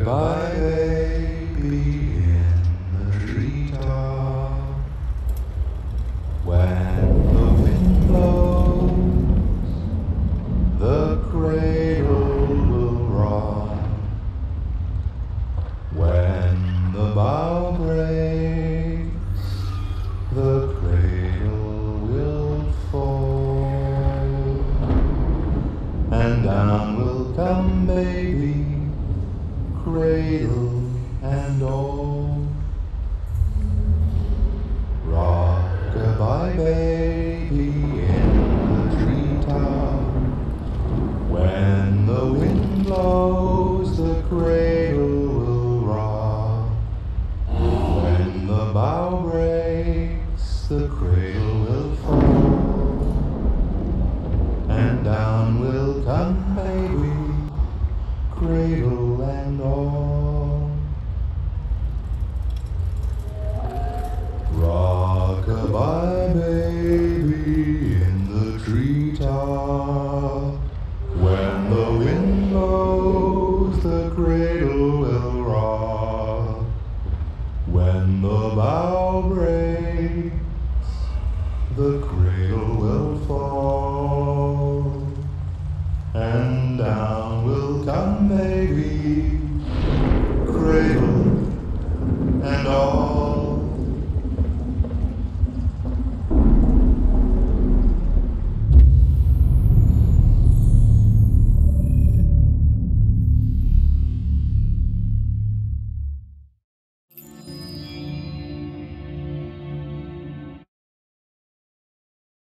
Goodbye, baby in the treetop. When the wind blows, the cradle will rock. When the bough breaks, the cradle will fall. And down will come, baby cradle and all. rockabye baby in the treetop. When the wind blows, the cradle will rock. When the bough breaks, the cradle will fall. And down will come baby, cradle. my baby in the treetop. When the wind blows, the cradle will rock. When the bough breaks, the cradle will fall. And down will come baby.